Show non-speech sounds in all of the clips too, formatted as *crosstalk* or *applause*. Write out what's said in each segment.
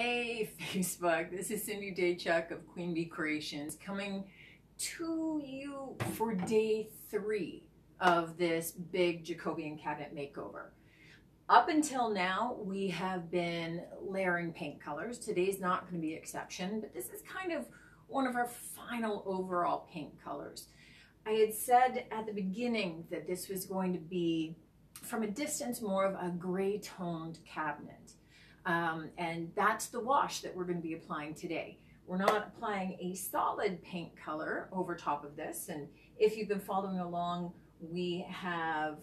Hey Facebook, this is Cindy Daychuk of Queen Bee Creations coming to you for day three of this big Jacobean cabinet makeover. Up until now, we have been layering paint colors. Today's not going to be exception, but this is kind of one of our final overall paint colors. I had said at the beginning that this was going to be, from a distance, more of a gray toned cabinet. Um, and that's the wash that we're going to be applying today. We're not applying a solid paint color over top of this. And if you've been following along, we have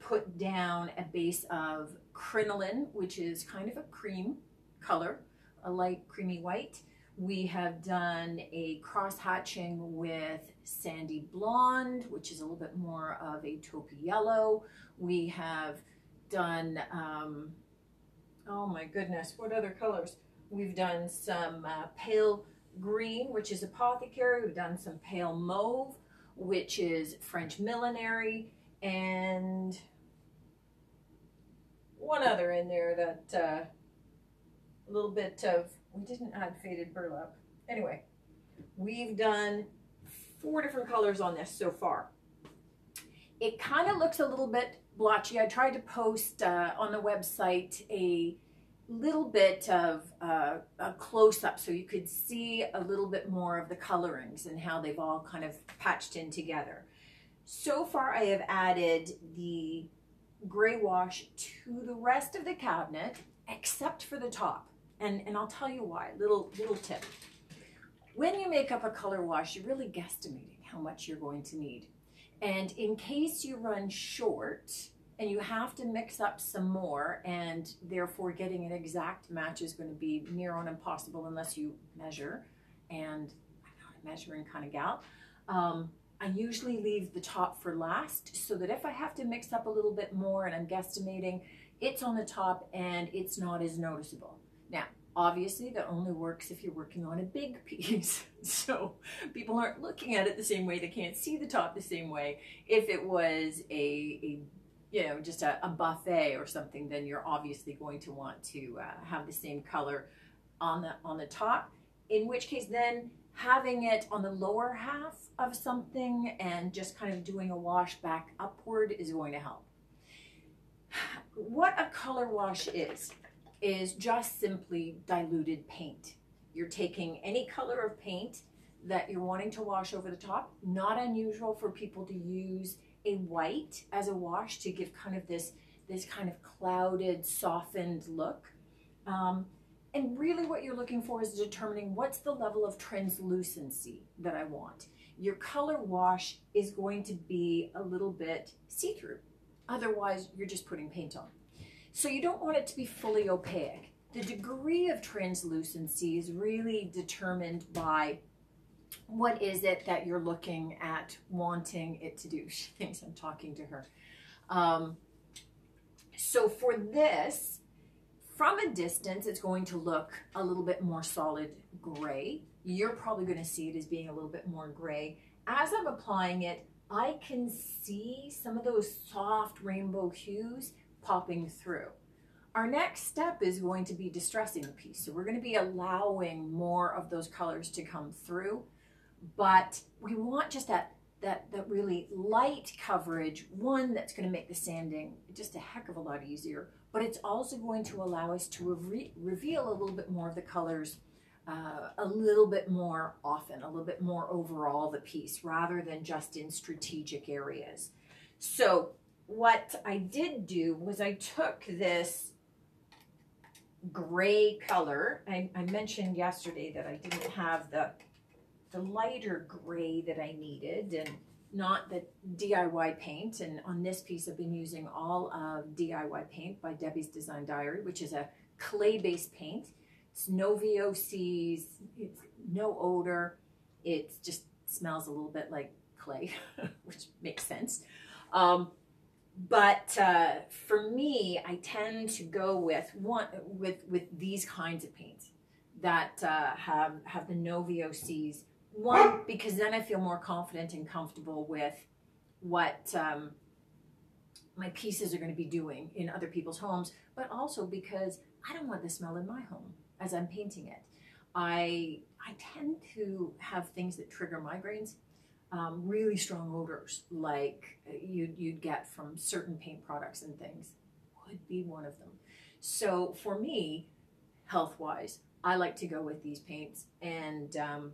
put down a base of crinoline, which is kind of a cream color, a light creamy white. We have done a cross hatching with sandy blonde, which is a little bit more of a taupey yellow. We have done um, Oh my goodness, what other colors? We've done some uh, pale green, which is apothecary. We've done some pale mauve, which is French millinery, and one other in there that uh, a little bit of, we didn't add faded burlap. Anyway, we've done four different colors on this so far. It kind of looks a little bit blotchy. I tried to post uh, on the website a little bit of uh, a close-up so you could see a little bit more of the colorings and how they've all kind of patched in together. So far I have added the gray wash to the rest of the cabinet except for the top. And, and I'll tell you why, little, little tip. When you make up a color wash, you're really guesstimating how much you're going to need. And in case you run short and you have to mix up some more and therefore getting an exact match is going to be near on impossible unless you measure. And I'm not a measuring kind of gal. Um, I usually leave the top for last so that if I have to mix up a little bit more and I'm guesstimating, it's on the top and it's not as noticeable. Obviously, that only works if you're working on a big *laughs* piece. so people aren't looking at it the same way. They can't see the top the same way. If it was a, a you know, just a, a, buffet or something, then you're obviously going to want to uh, have the same color on the on the top. In which case, then having it on the lower half of something and just kind of doing a wash back upward is going to help. *sighs* What a color wash is, is just simply diluted paint. You're taking any color of paint that you're wanting to wash over the top. Not unusual for people to use a white as a wash to give kind of this, this kind of clouded, softened look. Um, and really what you're looking for is determining what's the level of translucency that I want. Your color wash is going to be a little bit see-through. Otherwise, you're just putting paint on. So you don't want it to be fully opaque. The degree of translucency is really determined by what is it that you're looking at wanting it to do. *laughs* She thinks I'm talking to her. Um, so for this, from a distance, it's going to look a little bit more solid gray. You're probably going to see it as being a little bit more gray. As I'm applying it, I can see some of those soft rainbow hues popping through. Our next step is going to be distressing the piece. So we're going to be allowing more of those colors to come through, but we want just that, that, that really light coverage, one that's going to make the sanding just a heck of a lot easier, but it's also going to allow us to re reveal a little bit more of the colors uh, a little bit more often, a little bit more overall the piece rather than just in strategic areas. So what I did do was I took this gray color. I, I, mentioned yesterday that I didn't have the, the lighter gray that I needed and not the DIY paint. And on this piece, I've been using all of DIY paint by Debbie's Design Diary, which is a clay-based paint. It's no VOCs, it's no odor. It just smells a little bit like clay, *laughs* which makes sense. Um, but uh, for me, I tend to go with one with with these kinds of paints that uh, have have the no VOCs. One because then I feel more confident and comfortable with what um, my pieces are going to be doing in other people's homes, but also because I don't want the smell in my home. as I'm painting it. I I tend to have things that trigger migraines. Um, really strong odors like you'd, you'd get from certain paint products and things would be one of them. So for me, health wise, I like to go with these paints and um,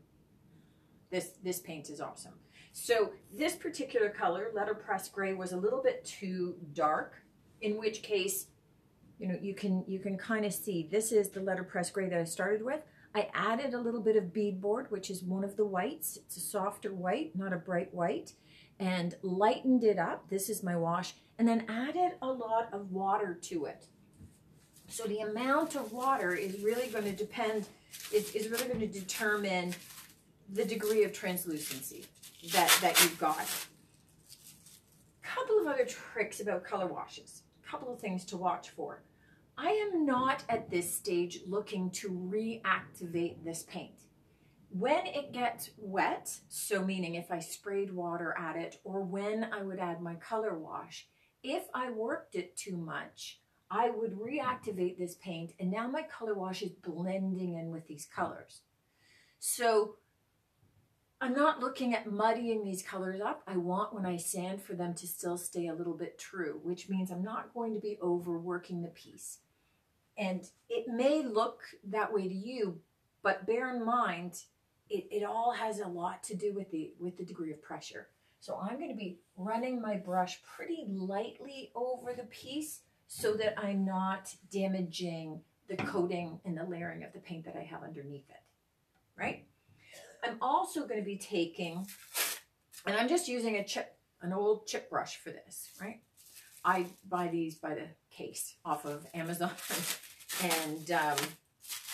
this, this paint is awesome. So this particular color, letterpress gray, was a little bit too dark, in which case, you know, you can, you can kind of see this is the letterpress gray that I started with. I added a little bit of beadboard, which is one of the whites. It's a softer white, not a bright white, and lightened it up. This is my wash, and then added a lot of water to it. So the amount of water is really going to depend, is, is really going to determine the degree of translucency that, that you've got. A couple of other tricks about color washes, a couple of things to watch for. I am not at this stage looking to reactivate this paint. When it gets wet, so meaning if I sprayed water at it or when I would add my color wash, if I worked it too much, I would reactivate this paint and now my color wash is blending in with these colors. So I'm not looking at muddying these colors up. I want when I sand for them to still stay a little bit true, which means I'm not going to be overworking the piece. And it may look that way to you, but bear in mind, it, it all has a lot to do with the, with the degree of pressure. So I'm going to be running my brush pretty lightly over the piece so that I'm not damaging the coating and the layering of the paint that I have underneath it, right? I'm also going to be taking, and I'm just using a chip, an old chip brush for this, right? I buy these by the case off of Amazon *laughs* and um,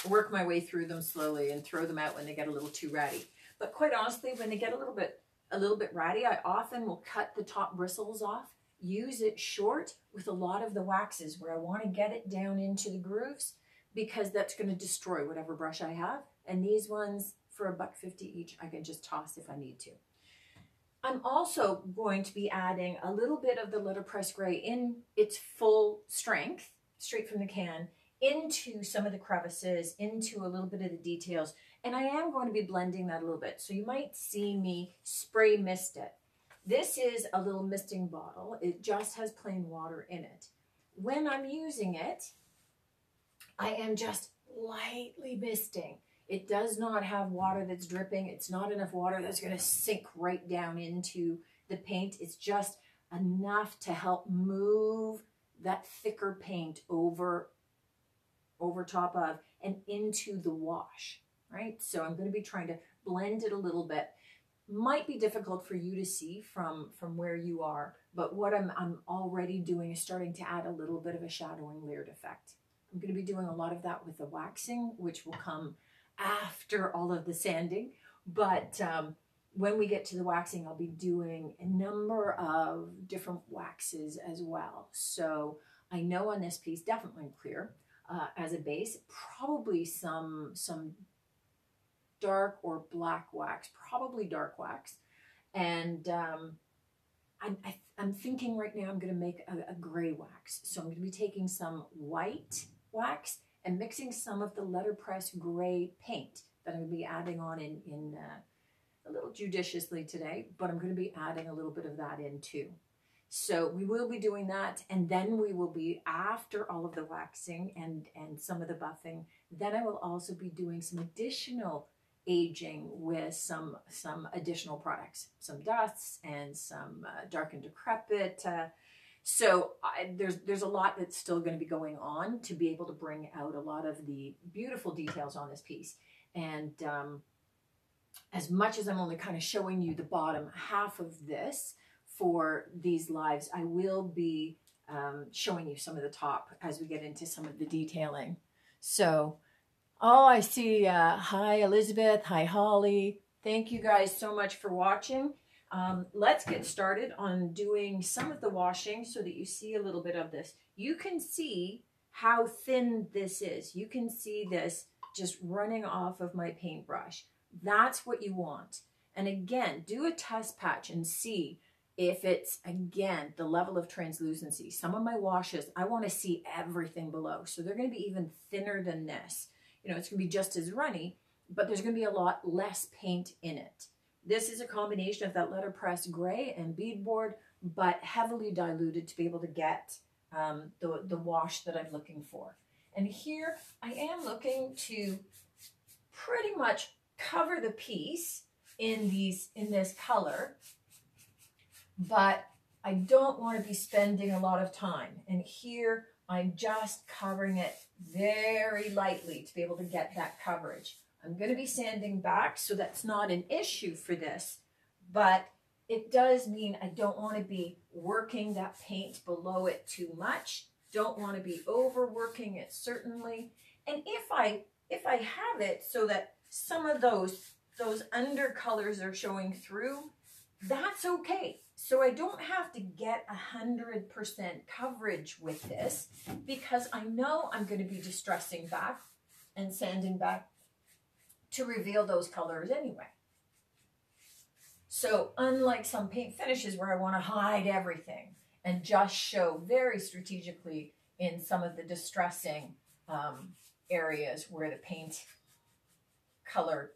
work my way through them slowly and throw them out when they get a little too ratty. But quite honestly, when they get a little bit a little bit ratty, I often will cut the top bristles off, use it short with a lot of the waxes where I want to get it down into the grooves because that's going to destroy whatever brush I have. And these ones for a buck fifty each, I can just toss if I need to. I'm also going to be adding a little bit of the letterpress gray in its full strength, straight from the can, into some of the crevices, into a little bit of the details. And I am going to be blending that a little bit. So you might see me spray mist it. This is a little misting bottle. It just has plain water in it. When I'm using it, I am just lightly misting. It does not have water that's dripping. It's not enough water that's going to sink right down into the paint. It's just enough to help move that thicker paint over over top of and into the wash, right? So I'm going to be trying to blend it a little bit. Might be difficult for you to see from, from where you are, but what I'm, I'm already doing is starting to add a little bit of a shadowing layered effect. I'm going to be doing a lot of that with the waxing, which will come after all of the sanding. But um, when we get to the waxing, I'll be doing a number of different waxes as well. So I know on this piece, definitely clear uh, as a base, probably some, some dark or black wax, probably dark wax. And um, I'm, I, am thinking right now I'm going to make a, a gray wax. So I'm going to be taking some white wax and mixing some of the letterpress gray paint that I'm going to be adding on in, in uh, a little judiciously today, but I'm going to be adding a little bit of that in too. So we will be doing that, and then we will be, after all of the waxing and, and some of the buffing, then I will also be doing some additional aging with some, some additional products, some dusts and some uh, dark and decrepit. Uh, so I, there's, there's a lot that's still going to be going on to be able to bring out a lot of the beautiful details on this piece. And um, as much as I'm only kind of showing you the bottom half of this, for these lives, I will be um, showing you some of the top as we get into some of the detailing. So, oh, I see. Uh, hi, Elizabeth. Hi, Holly. Thank you guys so much for watching. Um, let's get started on doing some of the washing so that you see a little bit of this. You can see how thin this is. You can see this just running off of my paintbrush. That's what you want. And again, do a test patch and see if it's again the level of translucency some of my washes i want to see everything below so they're going to be even thinner than this you know, it's going to be just as runny, but there's going to be a lot less paint in it. This is a combination of that letterpress gray and beadboard, but heavily diluted to be able to get um, the, the wash that I'm looking for. And here I am looking to pretty much cover the piece in these in this color, but I don't want to be spending a lot of time. And here I'm just covering it very lightly to be able to get that coverage. I'm going to be sanding back, so that's not an issue for this, but it does mean I don't want to be working that paint below it too much. Don't want to be overworking it certainly. And if I if I have it so that some of those those undercolors are showing through, that's okay. So I don't have to get a hundred percent coverage with this because I know I'm going to be distressing back and sanding back to reveal those colors anyway. So unlike some paint finishes where I want to hide everything and just show very strategically in some of the distressing um, areas where the paint color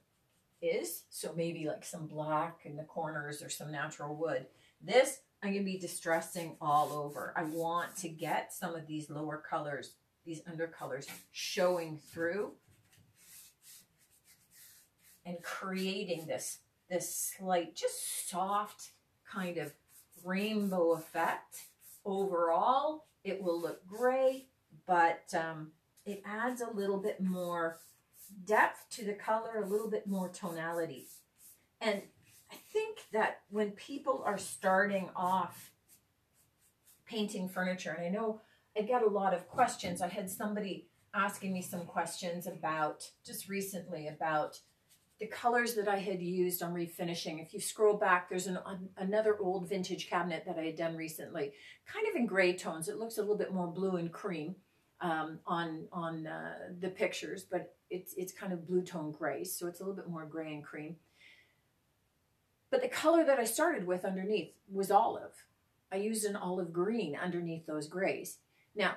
is, so maybe like some black in the corners or some natural wood. This, I'm going to be distressing all over. I want to get some of these lower colors, these undercolors showing through and creating this, this slight, just soft kind of rainbow effect. Overall, it will look gray, but um, it adds a little bit more depth to the color, a little bit more tonality. And I think that when people are starting off painting furniture, and I know I get a lot of questions. I had somebody asking me some questions about just recently about the colors that I had used on refinishing. If you scroll back, there's an, an, another old vintage cabinet that I had done recently, kind of in gray tones. It looks a little bit more blue and cream um, on on uh, the pictures, but it's it's kind of blue tone gray, so it's a little bit more gray and cream. But the color that I started with underneath was olive. I used an olive green underneath those grays. Now,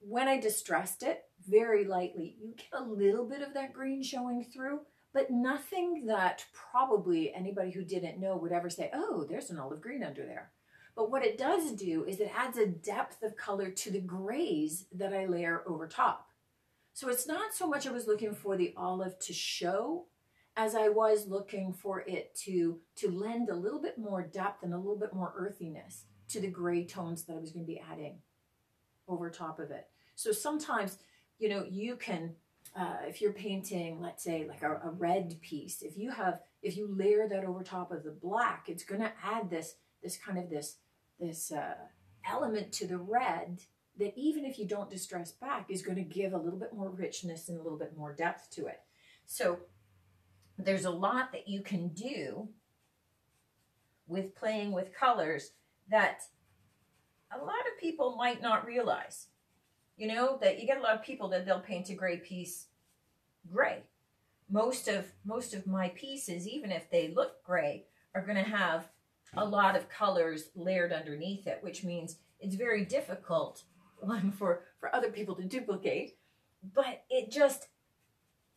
when I distressed it very lightly, you get a little bit of that green showing through, but nothing that probably anybody who didn't know would ever say, oh, there's an olive green under there. But what it does do is it adds a depth of color to the grays that I layer over top. So it's not so much I was looking for the olive to show as I was looking for it to, to lend a little bit more depth and a little bit more earthiness to the gray tones that I was going to be adding over top of it. So sometimes, you know, you can uh, if you're painting, let's say like a, a, red piece, if you have, if you layer that over top of the black, it's going to add this, this kind of this, this uh, element to the red that even if you don't distress back is going to give a little bit more richness and a little bit more depth to it. So there's a lot that you can do with playing with colors that a lot of people might not realize. You know, that you get a lot of people that they'll paint a gray piece gray. Most of most of my pieces, even if they look gray, are going to have a lot of colors layered underneath it, which means it's very difficult one for for other people to duplicate. But it just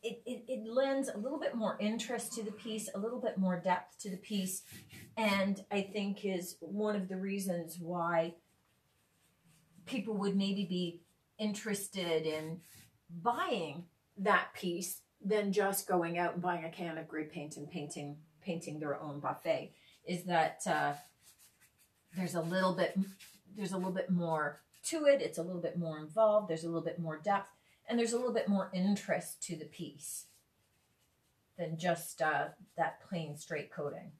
it, it, it lends a little bit more interest to the piece, a little bit more depth to the piece, and I think is one of the reasons why people would maybe be interested in buying that piece than just going out and buying a can of gray paint and painting painting their own buffet. Is that uh, there's a little bit there's a little bit more to it. It's a little bit more involved. There's a little bit more depth. And there's a little bit more interest to the piece than just uh, that plain straight coating.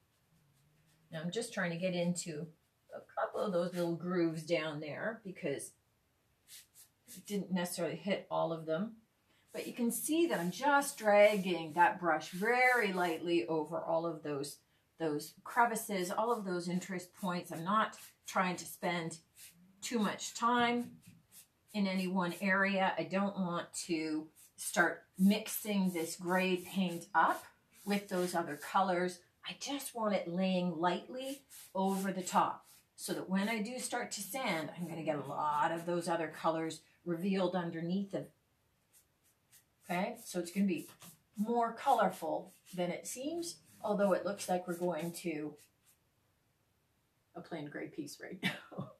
Now I'm just trying to get into a couple of those little grooves down there because didn't necessarily hit all of them. But you can see that I'm just dragging that brush very lightly over all of those, those crevices, all of those interest points. I'm not trying to spend too much time in any one area. I don't want to start mixing this gray paint up with those other colors. I just want it laying lightly over the top so that when I do start to sand, I'm going to get a lot of those other colors revealed underneath it. Okay, so it's going to be more colorful than it seems, although it looks like we're going to a plain gray piece right now. *laughs*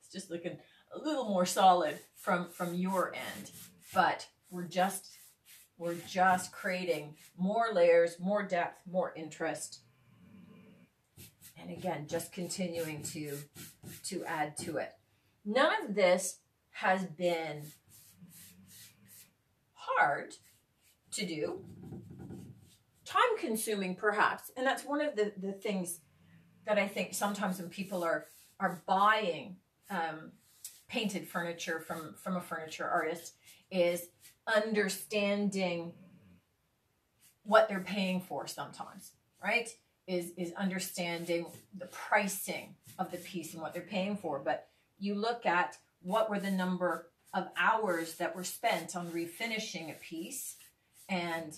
it's just looking a little more solid from from your end, but we're just we're just creating more layers, more depth, more interest. And again, just continuing to to add to it. None of this has been hard to do, time consuming perhaps. And that's one of the, the things that I think sometimes when people are are buying um, painted furniture from from a furniture artist is understanding what they're paying for sometimes, right? Is is understanding the pricing of the piece and what they're paying for. But you look at what were the number of hours that were spent on refinishing a piece? And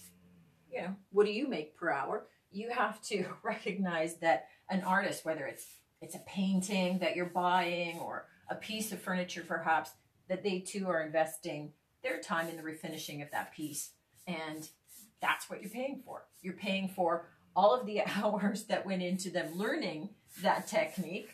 you know what do you make per hour? You have to *laughs* recognize that an artist whether it's it's a painting that you're buying or a piece of furniture perhaps that they too are investing their time in the refinishing of that piece. And that's what you're paying for. You're paying for all of the *laughs* hours that went into them learning that technique.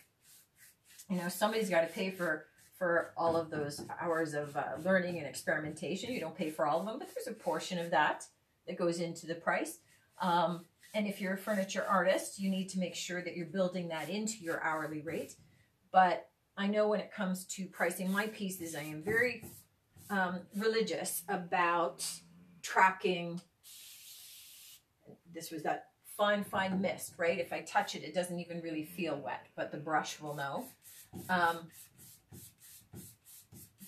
You know somebody's got to pay for for all of those hours of uh, learning and experimentation. You don't pay for all of them, but there's a portion of that that goes into the price. Um, and if you're a furniture artist, you need to make sure that you're building that into your hourly rate. But I know when it comes to pricing my pieces, I am very um, religious about tracking. This was that fine, fine mist, right? If I touch it, it doesn't even really feel wet, but the brush will know. Um,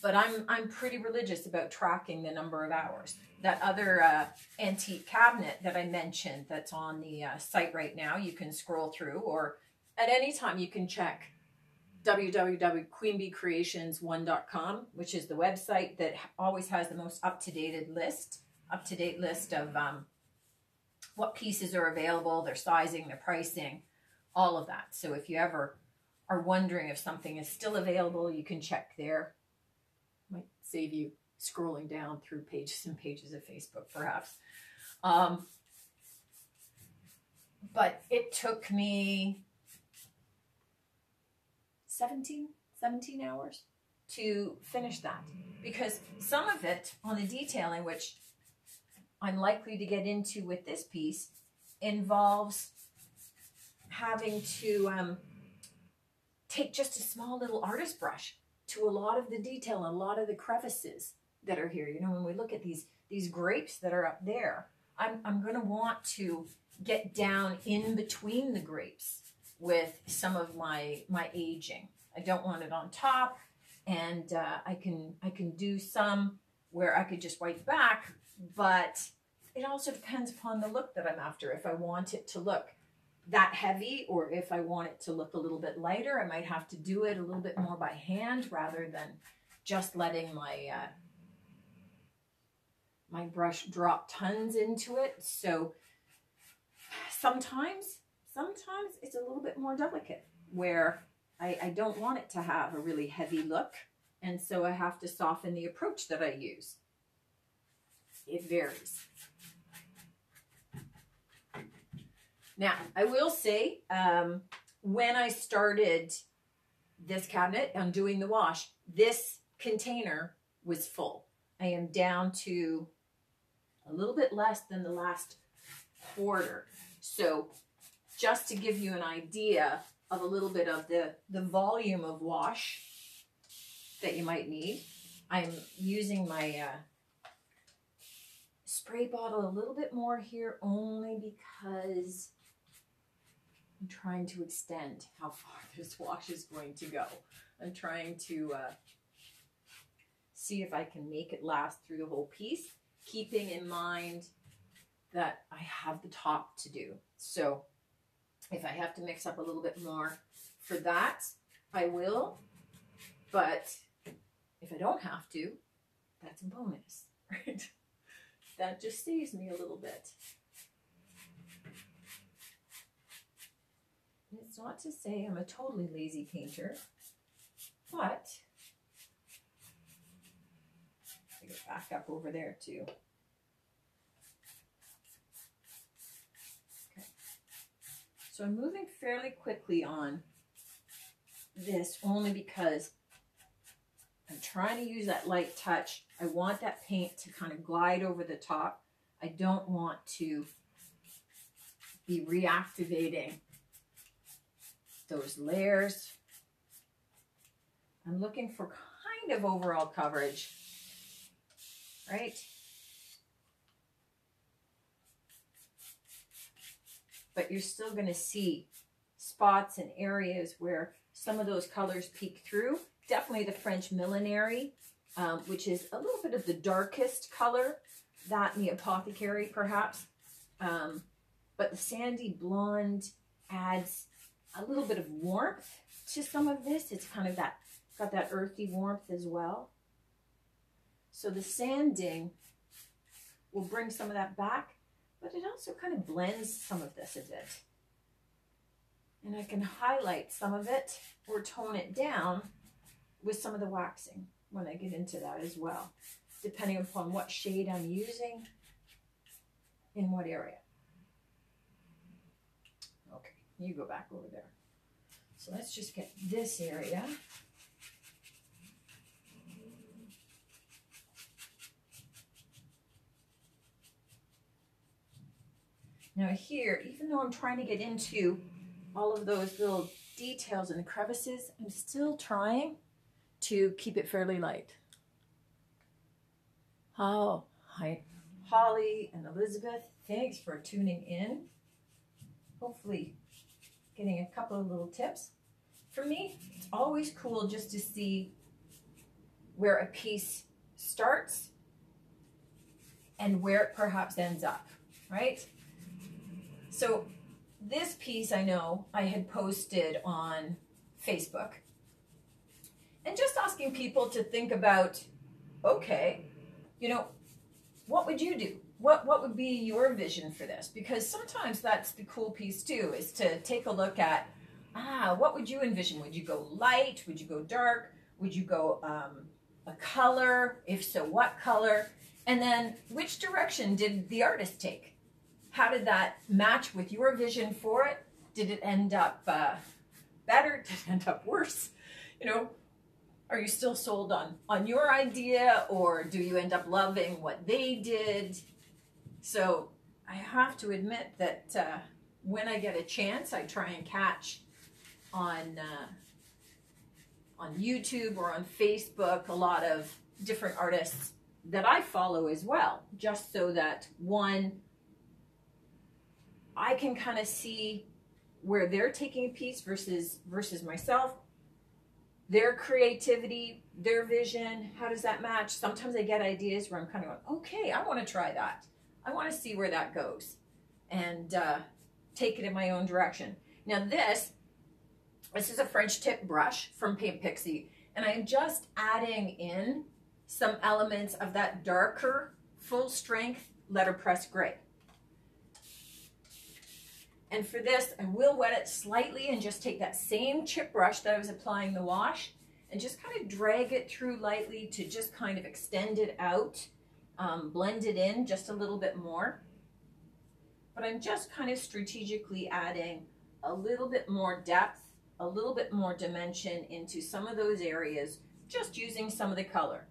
but I'm I'm pretty religious about tracking the number of hours. That other uh, antique cabinet that I mentioned that's on the uh, site right now, you can scroll through, or at any time you can check www.queenbeecreations1.com, which is the website that always has the most up to date list, up to date list of um, what pieces are available, their sizing, their pricing, all of that. So if you ever are wondering if something is still available, you can check there save you scrolling down through pages and pages of Facebook, perhaps. Um, but it took me 17, 17 hours to finish that because some of it on the detailing, which I'm likely to get into with this piece, involves having to um, take just a small little artist brush to a lot of the detail a lot of the crevices that are here. You know, when we look at these these grapes that are up there, I'm, I'm going to want to get down in between the grapes with some of my my aging. I don't want it on top, and uh, I can I can do some where I could just wipe back, but it also depends upon the look that I'm after. If I want it to look that heavy or if I want it to look a little bit lighter, I might have to do it a little bit more by hand rather than just letting my uh, my brush drop tons into it. So sometimes, sometimes it's a little bit more delicate where I, I don't want it to have a really heavy look. And so I have to soften the approach that I use. It varies. Now, I will say, um, when I started this cabinet and doing the wash, this container was full. I am down to a little bit less than the last quarter. So just to give you an idea of a little bit of the, the volume of wash that you might need, I'm using my uh, spray bottle a little bit more here only because I'm trying to extend how far *laughs* this wash is going to go. I'm trying to uh, see if I can make it last through the whole piece, keeping in mind that I have the top to do. So if I have to mix up a little bit more for that, I will. But if I don't have to, that's a bonus, *laughs* right? That just saves me a little bit. It's not to say I'm a totally lazy painter, but I it back up over there too. Okay. So I'm moving fairly quickly on this only because I'm trying to use that light touch. I want that paint to kind of glide over the top. I don't want to be reactivating those layers. I'm looking for kind of overall coverage, right? But you're still going to see spots and areas where some of those colors peek through. Definitely the French Millinery, um, which is a little bit of the darkest color, that and the Apothecary perhaps. Um, but the sandy blonde adds a little bit of warmth to some of this. It's kind of that, got that earthy warmth as well. So the sanding will bring some of that back, but it also kind of blends some of this a bit. And I can highlight some of it or tone it down with some of the waxing when I get into that as well, depending upon what shade I'm using in what area. You go back over there. So let's just get this area. Now here, even though I'm trying to get into all of those little details and the crevices, I'm still trying to keep it fairly light. Oh, hi, Holly and Elizabeth, thanks for tuning in. Hopefully getting a couple of little tips. For me, it's always cool just to see where a piece starts and where it perhaps ends up, right? So this piece I know I had posted on Facebook and just asking people to think about, okay, you know, what would you do? What, what would be your vision for this? Because sometimes that's the cool piece too, is to take a look at, ah, what would you envision? Would you go light? Would you go dark? Would you go um, a color? If so, what color? And then which direction did the artist take? how did that match with your vision for it? Did it end up uh, better? *laughs* Did it end up worse? You know, are you still sold on on your idea, or do you end up loving what they did? So I have to admit that uh, when I get a chance, I try and catch on uh, on YouTube or on Facebook a lot of different artists that I follow as well, just so that one I can kind of see where they're taking a piece versus versus myself their creativity their vision how does that match? Sometimes i get ideas where i'm kind of like, okay i want to try that i want to see where that goes and uh, take it in my own direction. Now this this is a french tip brush from paint pixie and i'm just adding in some elements of that darker full strength letterpress gray. And for this, I will wet it slightly and just take that same chip brush that I was applying the wash and just kind of drag it through lightly to just kind of extend it out, um, blend it in just a little bit more. But I'm just kind of strategically adding a little bit more depth, a little bit more dimension into some of those areas, just using some of the color.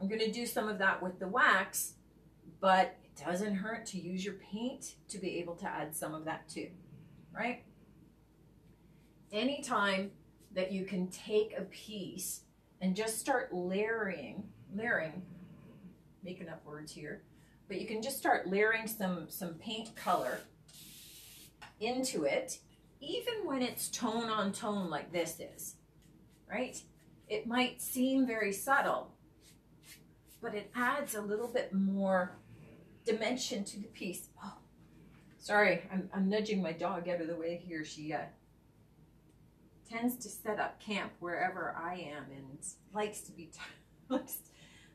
I'm going to do some of that with the wax, but it doesn't hurt to use your paint to be able to add some of that too right? Anytime that you can take a piece and just start layering, layering, making up words here, but you can just start layering some, some paint color into it, even when it's tone on tone like this is, right? It might seem very subtle, but it adds a little bit more dimension to the piece. Oh, Sorry, I'm, I'm nudging my dog out of the way here. She uh, tends to set up camp wherever I am and likes to be *laughs* likes,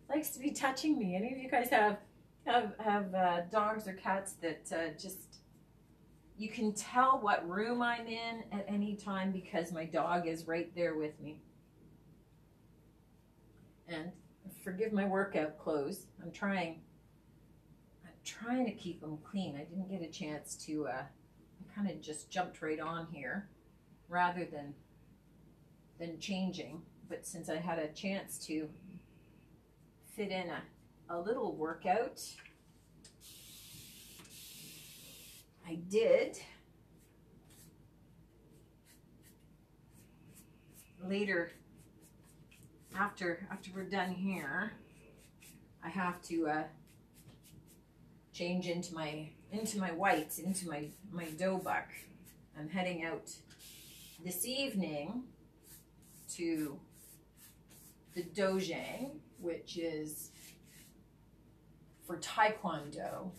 likes to be touching me. Any of you guys have have have uh, dogs or cats that uh, just you can tell what room I'm in at any time because my dog is right there with me. And forgive my workout clothes. I'm trying. I'm trying to keep them clean. I didn't get a chance to. Uh, I kind of just jumped right on here, rather than than changing. But since I had a chance to fit in a, a little workout, I did. Later after after we're done here, I have to uh, change into my into my whites, into my my dobuk. I'm heading out this evening to the dojang, which is for Taekwondo.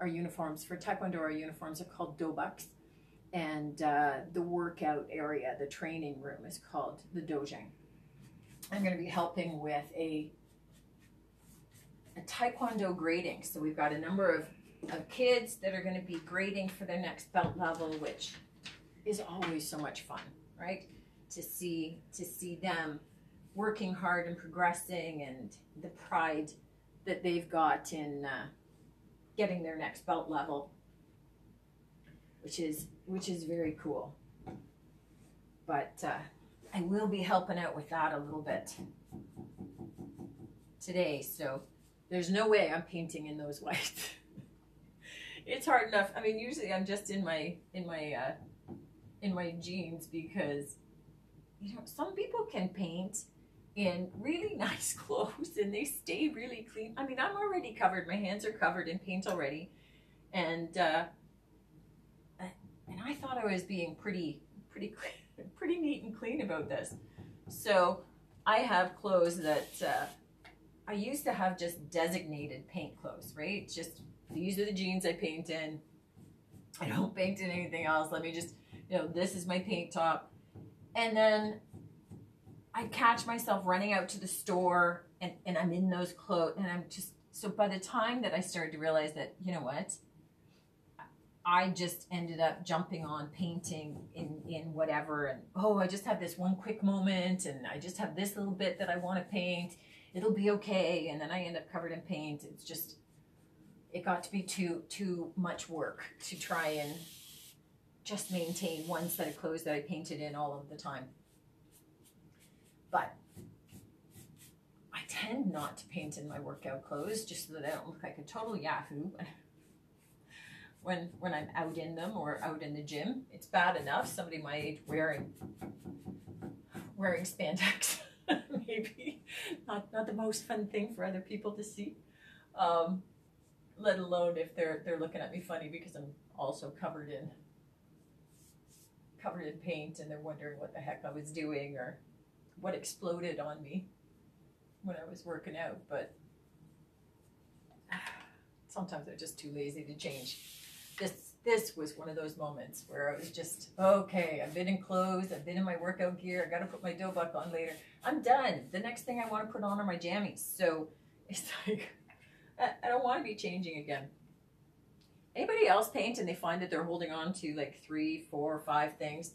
Our uniforms for Taekwondo, our uniforms are called dobuks, and uh, the workout area, the training room, is called the dojang. I'm going to be helping with a a taekwondo grading. So we've got a number of, of kids that are going to be grading for their next belt level, which is always so much fun, right? To see to see them working hard and progressing, and the pride that they've got in uh, getting their next belt level, which is which is very cool. But uh, I will be helping out with that a little bit today. So there's no way I'm painting in those *laughs* whites. it's hard enough. I mean, usually I'm just in my in my uh, in my jeans because you know some people can paint in really *laughs* nice clothes and they stay really clean. I mean, I'm already covered. My hands are covered in paint already, and uh, and I thought I was being pretty pretty *laughs* clean pretty neat and clean about this. So I have clothes that uh, I used to have just designated paint clothes, right? Just these are the jeans I paint in. I don't paint in anything else. Let me just, you know, this is my paint top. And then I catch myself running out to the store and, and I'm in those clothes and I'm just, so by the time that I started to realize that, you know what, I just ended up jumping on painting in, in whatever. And oh, I just have this one quick moment and I just have this little bit that I want to paint. It'll be okay. And then I end up covered in paint. It's just, it got to be too, too much work to try and just maintain one set of clothes that I painted in all of the time. But I tend not to paint in my workout clothes just so that I don't look like a total yahoo. *laughs* when when I'm out in them or out in the gym. It's bad enough somebody my age wearing wearing spandex. *laughs* Maybe not not the most fun thing for other people to see. Um, let alone if they're they're looking at me funny because I'm also covered in covered in paint and they're wondering what the heck I was doing or what exploded on me when I was working out, but *sighs* sometimes I'm just too lazy to change this this was one of those moments where I was just okay. I've been in clothes. I've been in my workout gear. I got to put my dobuk on later. I'm done. The next thing I want to put on are my jammies. So *laughs* it's like I, don't want to be changing again. Anybody else paint and they find that they're holding on to like three, four, five things?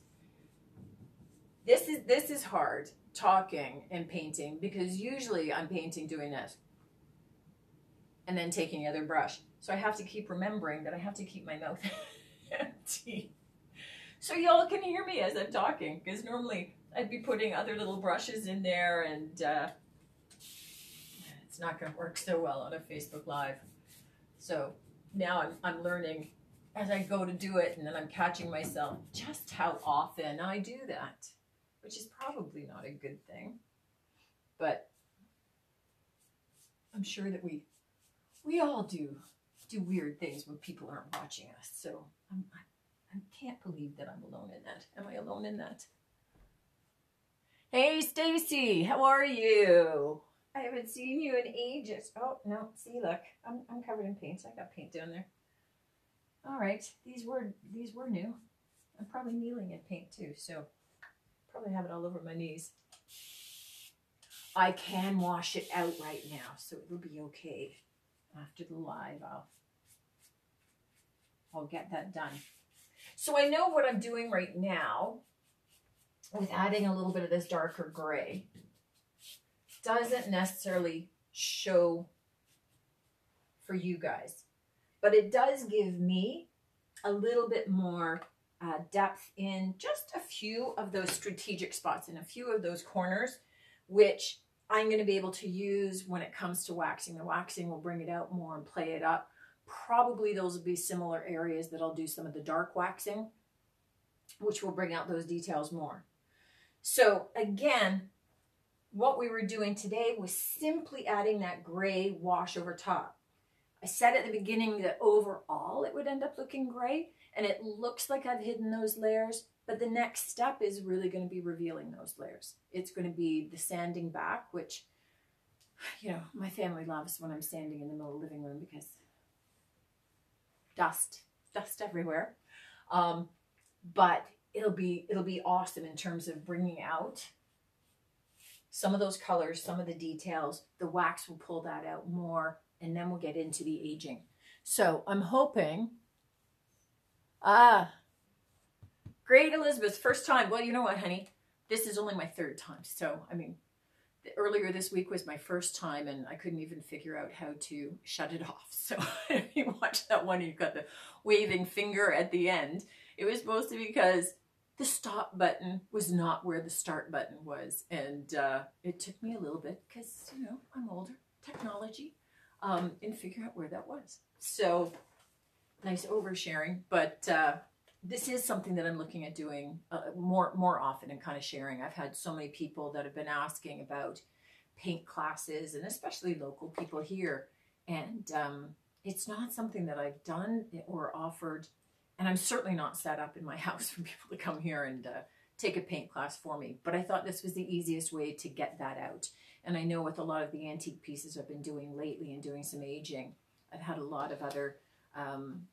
This is this is hard talking and painting because usually I'm painting doing this and then taking the other brush so I have to keep remembering that I have to keep my mouth *laughs* empty. So y'all can hear me as I'm talking, because normally I'd be putting other little brushes in there and uh, it's not going to work so well on a Facebook Live. So now I'm, I'm learning as I go to do it and then I'm catching myself just how often I do that, which is probably not a good thing. But I'm sure that we we all do do weird things when people aren't watching us. So I'm, I, I can't believe that I'm alone in that. Am I alone in that? Hey, Stacy, how are you? I haven't seen you in ages. Oh, no, see, look, I'm, I'm covered in paint. I got paint down there. All right, these were, these were new. I'm probably kneeling in paint too, so probably have it all over my knees. I can wash it out right now, so it'll be okay. After the live, I'll I'll get that done. So I know what I'm doing right now with adding a little bit of this darker gray doesn't necessarily show for you guys, but it does give me a little bit more uh, depth in just a few of those strategic spots in a few of those corners, which I'm going to be able to use when it comes to waxing. The waxing will bring it out more and play it up. Probably those will be similar areas that I'll do some of the dark waxing, which will bring out those details more. So again, what we were doing today was simply adding that gray wash over top. I said at the beginning that overall it would end up looking gray, and it looks like I've hidden those layers, but the next step is really going to be revealing those layers. It's going to be the sanding back, which, *sighs* you know, my family loves when I'm standing in the middle of the living room because dust, dust everywhere. Um, but it'll be it'll be awesome in terms of bringing out some of those colors, some of the details. The wax will pull that out more, and then we'll get into the aging. So I'm hoping Ah, great, Elizabeth. First time. Well, you know what, honey? This is only my third time. So, I mean, earlier this week was my first time and I couldn't even figure out how to shut it *laughs* off. So *laughs* if you watch that one, you've got the waving finger at the end. It was mostly because the stop button was not where the start button was. And uh, it took me a little bit because, you know, I'm older, technology, um, and figure out where that was. So nice oversharing, but uh, this is something that I'm looking at doing uh, more more often and kind of sharing. I've had so many people that have been asking about paint classes, and especially local people here, and um, it's not something that I've done or offered, and I'm certainly not set up in my *laughs* house for people to come here and uh, take a paint class for me. But I thought this was the easiest way to get that out. And I know with a lot of the antique pieces I've been doing lately and doing some aging, I've had a lot of other um,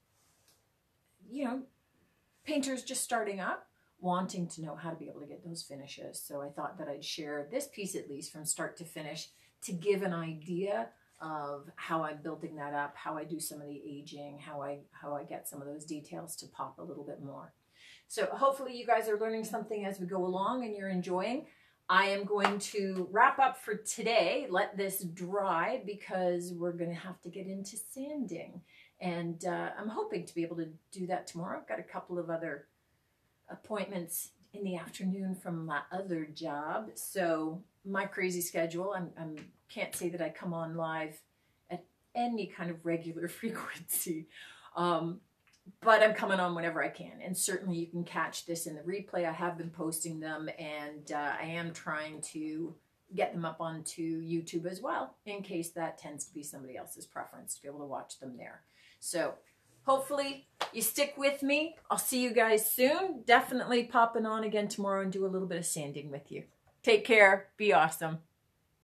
you know, painters just starting up wanting to know how to be able to get those finishes. So I thought that I'd share this piece at least from start to finish to give an idea of how I'm building that up, how I do some of the aging, how I how I get some of those details to pop a little bit more. So hopefully you guys are learning something as we go along and you're enjoying. I am going to wrap up for today, let this dry because we're going to have to get into sanding. And uh, I'm hoping to be able to do that tomorrow. I've got a couple of other appointments in the afternoon from my other job. So my crazy schedule, I'm, I'm can't say that I come on live at any kind of regular *laughs* frequency. Um, but I'm coming on whenever I can. And certainly you can catch this in the replay. I have been posting them and uh, I am trying to get them up onto YouTube as well in case that tends to be somebody else's preference to be able to watch them there. So hopefully you stick with me. I'll see you guys soon. Definitely popping on again tomorrow and do a little bit of sanding with you. Take care. Be awesome.